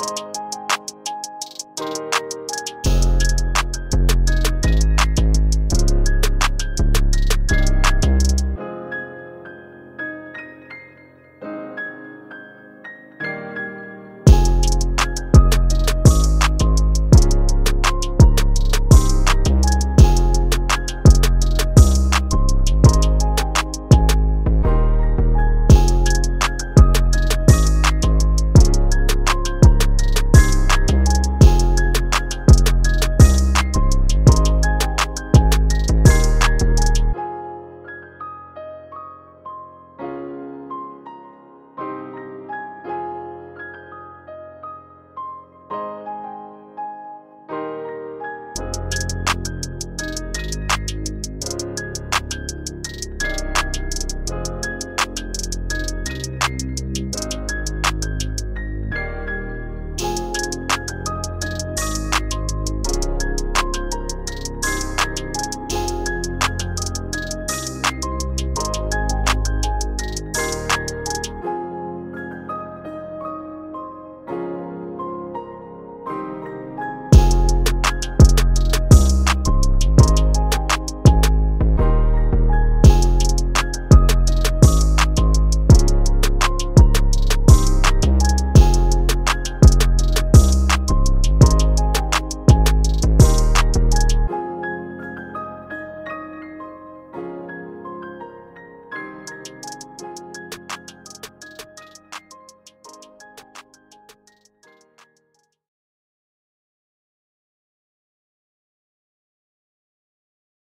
you